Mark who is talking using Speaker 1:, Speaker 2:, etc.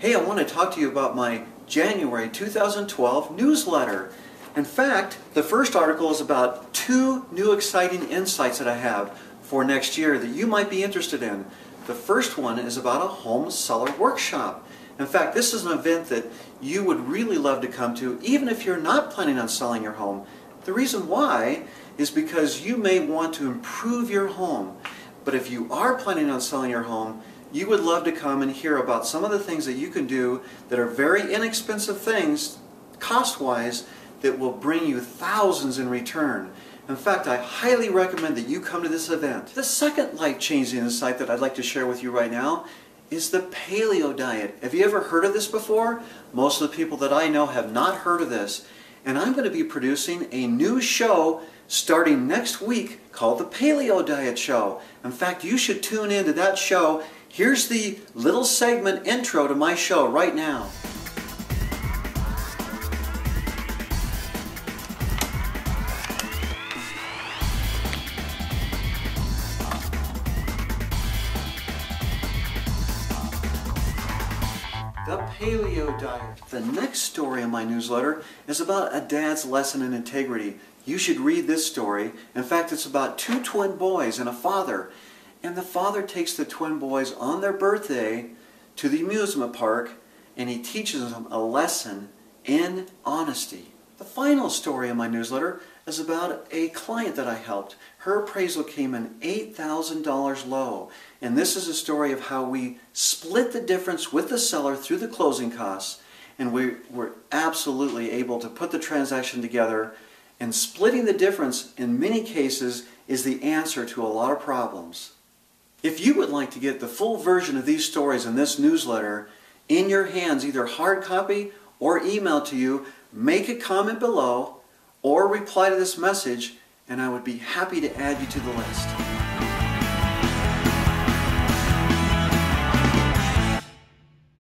Speaker 1: Hey, I want to talk to you about my January 2012 newsletter. In fact, the first article is about two new exciting insights that I have for next year that you might be interested in. The first one is about a home seller workshop. In fact, this is an event that you would really love to come to even if you're not planning on selling your home. The reason why is because you may want to improve your home. But if you are planning on selling your home, you would love to come and hear about some of the things that you can do that are very inexpensive things, cost-wise, that will bring you thousands in return. In fact, I highly recommend that you come to this event. The second life-changing insight that I'd like to share with you right now is the paleo diet. Have you ever heard of this before? Most of the people that I know have not heard of this. And I'm going to be producing a new show starting next week called the Paleo Diet Show. In fact, you should tune in to that show Here's the little segment intro to my show right now. The Paleo Diet. The next story in my newsletter is about a dad's lesson in integrity. You should read this story. In fact, it's about two twin boys and a father. And the father takes the twin boys on their birthday to the amusement park and he teaches them a lesson in honesty. The final story in my newsletter is about a client that I helped. Her appraisal came in $8,000 low. And this is a story of how we split the difference with the seller through the closing costs. And we were absolutely able to put the transaction together. And splitting the difference in many cases is the answer to a lot of problems. If you would like to get the full version of these stories in this newsletter in your hands, either hard copy or email to you, make a comment below or reply to this message and I would be happy to add you to the list.